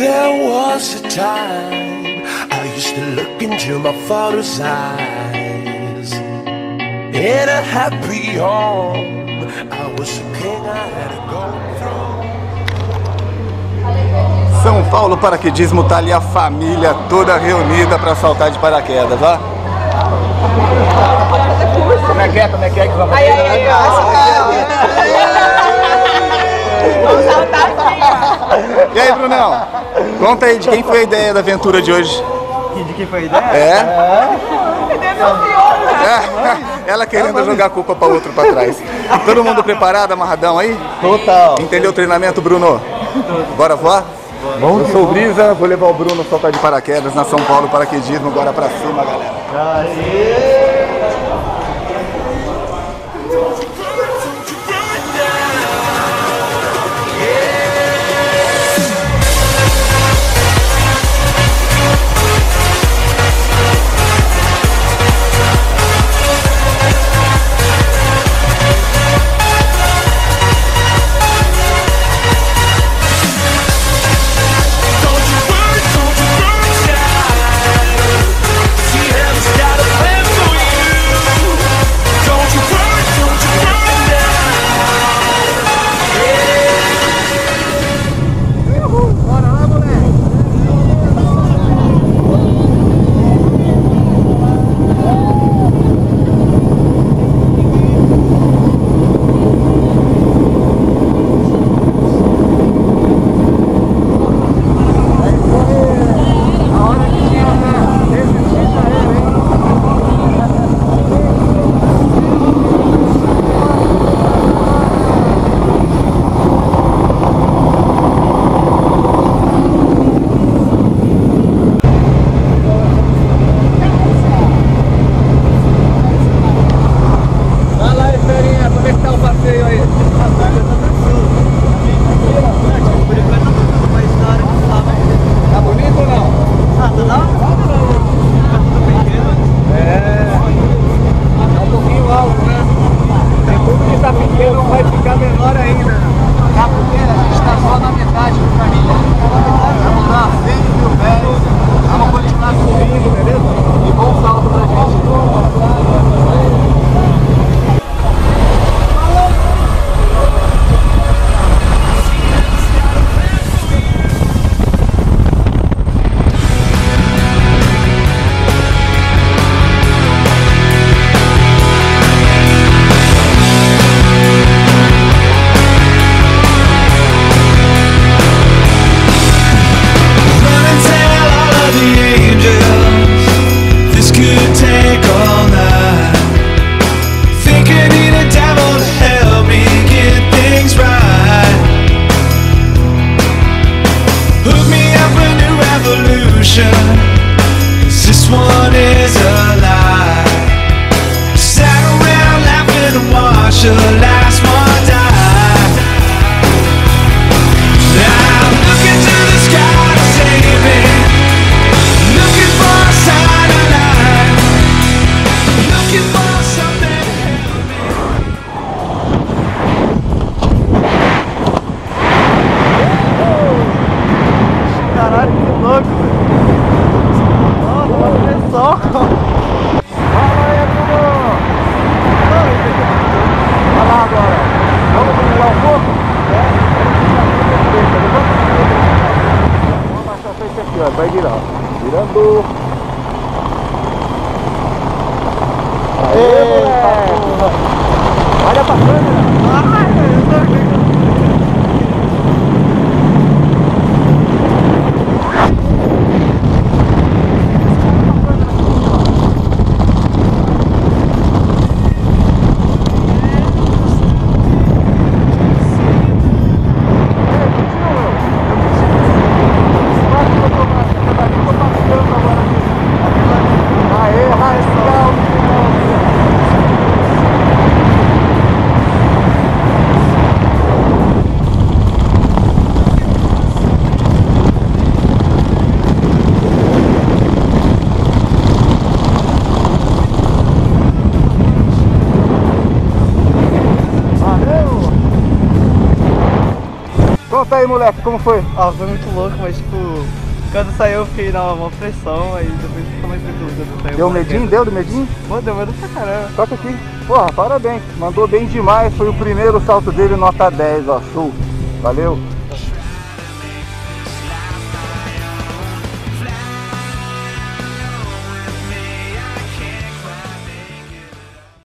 There was a time I used to look into my father's eyes. In a happy home, I was a king, I had a golden throne. São Paulo Paraquedismo tá ali a família toda reunida para saltar de paraquedas, ó. Como é que é? Como é que é que vamos Aí, aí, aí, Vamos aí, Brunão? Conta aí de quem foi a ideia da aventura de hoje. De quem foi a ideia? É? ó. É, ela querendo jogar a culpa para outro para trás. Todo mundo preparado, amarradão aí? Total. Entendeu o treinamento, Bruno? Bora voar? Eu sou o Brisa, vou levar o Bruno soltar de paraquedas na São Paulo Paraquedismo. Bora pra cima, galera. Don't Frente aqui, ó. Vai virar. Virando. Eita, porra. Olha pra câmera. Ai, Conta aí, moleque, como foi? Ah, foi muito louco, mas tipo, quando saiu eu fiquei na uma pressão, aí depois ficou mais tranquilo. Deu medinho? Deu do medinho? Pô, deu medo pra caramba. Toca aqui. Porra, parabéns. Mandou bem demais. Foi o primeiro salto dele, nota 10, ó. Show. Valeu.